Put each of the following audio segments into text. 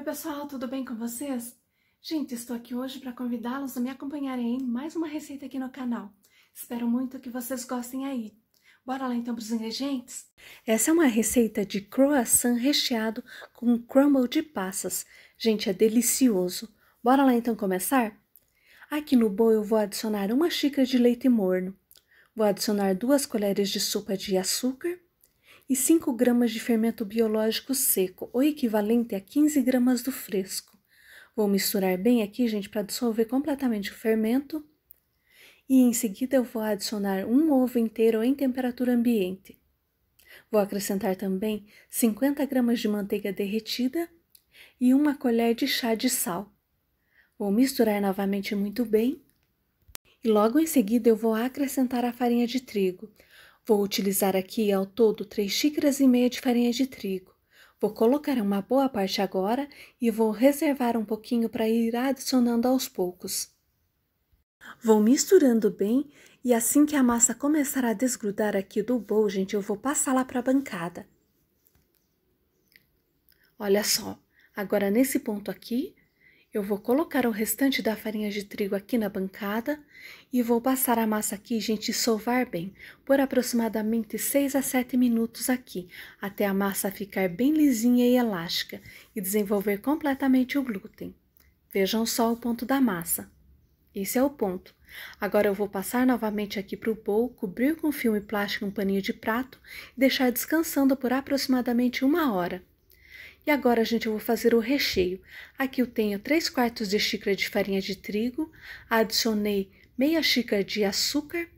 Oi pessoal, tudo bem com vocês? Gente, estou aqui hoje para convidá-los a me acompanharem em mais uma receita aqui no canal. Espero muito que vocês gostem aí. Bora lá então para os ingredientes? Essa é uma receita de croissant recheado com crumble de passas. Gente, é delicioso. Bora lá então começar? Aqui no bowl eu vou adicionar uma xícara de leite morno. Vou adicionar duas colheres de sopa de açúcar e 5 gramas de fermento biológico seco, o equivalente a 15 gramas do fresco. Vou misturar bem aqui, gente, para dissolver completamente o fermento. E em seguida eu vou adicionar um ovo inteiro em temperatura ambiente. Vou acrescentar também 50 gramas de manteiga derretida e uma colher de chá de sal. Vou misturar novamente muito bem. E logo em seguida eu vou acrescentar a farinha de trigo. Vou utilizar aqui ao todo 3 xícaras e meia de farinha de trigo. Vou colocar uma boa parte agora e vou reservar um pouquinho para ir adicionando aos poucos. Vou misturando bem e assim que a massa começar a desgrudar aqui do bowl, gente, eu vou passar lá para a bancada. Olha só, agora nesse ponto aqui, eu vou colocar o restante da farinha de trigo aqui na bancada e vou passar a massa aqui, gente, sovar bem, por aproximadamente 6 a 7 minutos aqui, até a massa ficar bem lisinha e elástica e desenvolver completamente o glúten. Vejam só o ponto da massa. Esse é o ponto. Agora eu vou passar novamente aqui para o bowl, cobrir com filme plástico um paninho de prato e deixar descansando por aproximadamente uma hora. E agora, gente, eu vou fazer o recheio. Aqui eu tenho 3 quartos de xícara de farinha de trigo, adicionei meia xícara de açúcar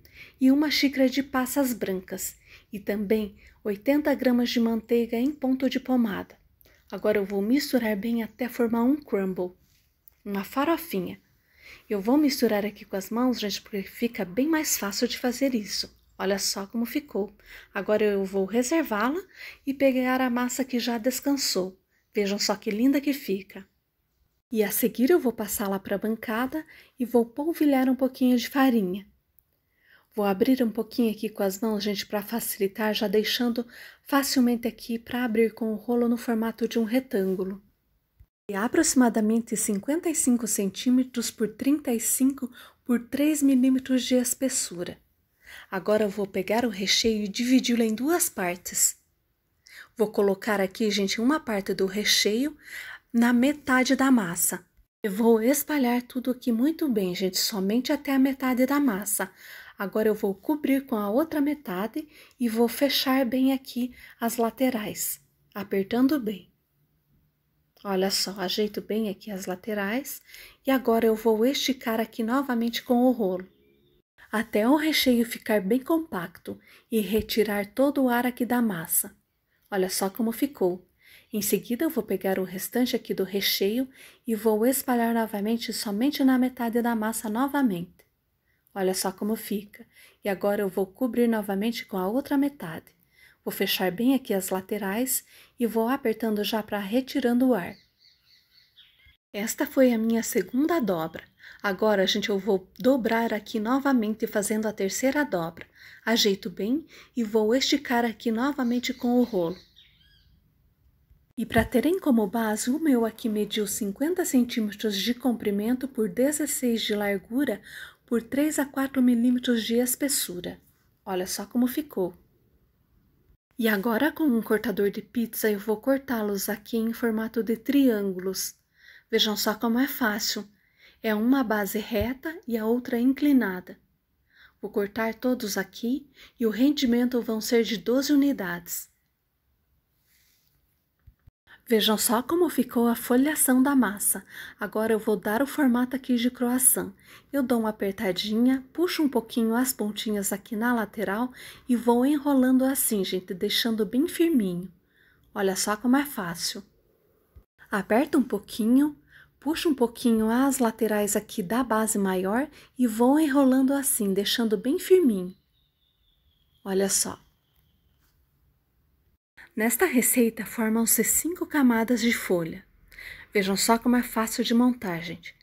e uma xícara de passas brancas e também 80 gramas de manteiga em ponto de pomada. Agora eu vou misturar bem até formar um crumble, uma farofinha. Eu vou misturar aqui com as mãos, gente, porque fica bem mais fácil de fazer isso. Olha só como ficou. Agora eu vou reservá-la e pegar a massa que já descansou. Vejam só que linda que fica. E a seguir eu vou passá-la para a bancada e vou polvilhar um pouquinho de farinha. Vou abrir um pouquinho aqui com as mãos, gente, para facilitar, já deixando facilmente aqui para abrir com o rolo no formato de um retângulo. E aproximadamente 55 centímetros por 35 por 3 milímetros de espessura. Agora vou pegar o recheio e dividi-lo em duas partes. Vou colocar aqui, gente, uma parte do recheio na metade da massa. Eu vou espalhar tudo aqui muito bem, gente, somente até a metade da massa. Agora eu vou cobrir com a outra metade e vou fechar bem aqui as laterais, apertando bem. Olha só, ajeito bem aqui as laterais e agora eu vou esticar aqui novamente com o rolo até o recheio ficar bem compacto e retirar todo o ar aqui da massa. Olha só como ficou. Em seguida, eu vou pegar o restante aqui do recheio e vou espalhar novamente somente na metade da massa novamente. Olha só como fica. E agora eu vou cobrir novamente com a outra metade. Vou fechar bem aqui as laterais e vou apertando já para retirando o ar. Esta foi a minha segunda dobra. Agora, gente, eu vou dobrar aqui novamente fazendo a terceira dobra. Ajeito bem e vou esticar aqui novamente com o rolo. E para terem como base, o meu aqui mediu 50 centímetros de comprimento por 16 de largura por 3 a 4 milímetros de espessura. Olha só como ficou. E agora com um cortador de pizza eu vou cortá-los aqui em formato de triângulos. Vejam só como é fácil. É uma base reta e a outra inclinada. Vou cortar todos aqui e o rendimento vão ser de 12 unidades. Vejam só como ficou a folhação da massa. Agora eu vou dar o formato aqui de croissant. Eu dou uma apertadinha, puxo um pouquinho as pontinhas aqui na lateral e vou enrolando assim, gente, deixando bem firminho. Olha só como é fácil. Aperta um pouquinho, Puxo um pouquinho as laterais aqui da base maior e vou enrolando assim, deixando bem firminho. Olha só. Nesta receita formam-se cinco camadas de folha. Vejam só como é fácil de montar, gente.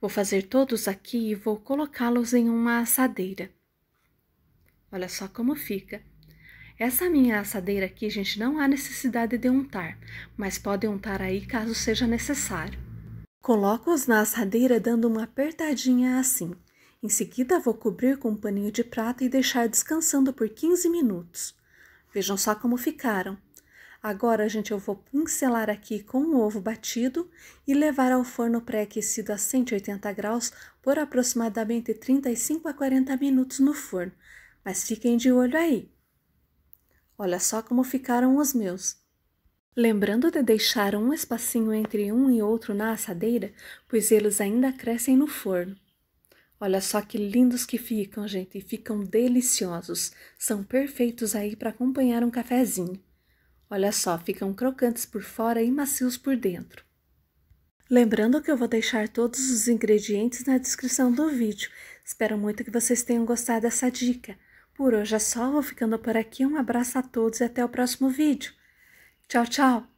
Vou fazer todos aqui e vou colocá-los em uma assadeira. Olha só como fica. Essa minha assadeira aqui, gente, não há necessidade de untar, mas pode untar aí caso seja necessário. Coloco-os na assadeira dando uma apertadinha assim. Em seguida, vou cobrir com um paninho de prata e deixar descansando por 15 minutos. Vejam só como ficaram. Agora, gente, eu vou pincelar aqui com o ovo batido e levar ao forno pré-aquecido a 180 graus por aproximadamente 35 a 40 minutos no forno. Mas fiquem de olho aí. Olha só como ficaram os meus. Lembrando de deixar um espacinho entre um e outro na assadeira, pois eles ainda crescem no forno. Olha só que lindos que ficam, gente, ficam deliciosos. São perfeitos aí para acompanhar um cafezinho. Olha só, ficam crocantes por fora e macios por dentro. Lembrando que eu vou deixar todos os ingredientes na descrição do vídeo. Espero muito que vocês tenham gostado dessa dica. Por hoje é só, vou ficando por aqui. Um abraço a todos e até o próximo vídeo. 昭昭。